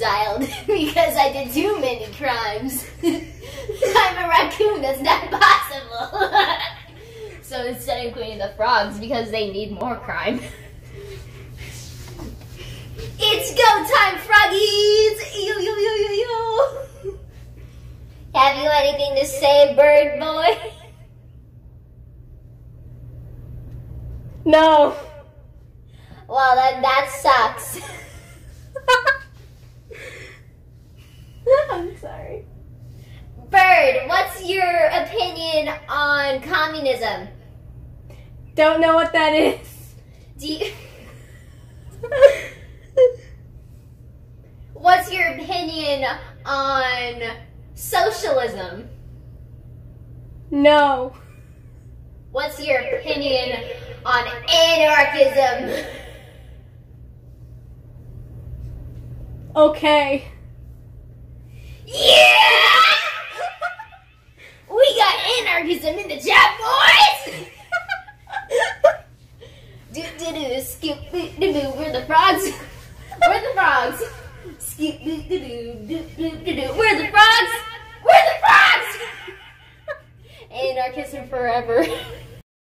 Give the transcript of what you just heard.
exiled because I did too many crimes. I'm a raccoon, that's not possible. so instead I'm queen of the frogs because they need more crime. It's go time, froggies! Yo, yo, yo, yo, yo! Have you anything to say, bird boy? No. Well, then that sucks. I'm sorry. Bird, what's your opinion on communism? Don't know what that is. Do you, what's your opinion on socialism? No. What's your opinion on anarchism? Okay. Yeah! Anarchism in the chat, boys! do do do skip do do do. We're the frogs. We're the frogs. Skip do do do do do do do. We're the frogs. We're the frogs. Anarchism forever.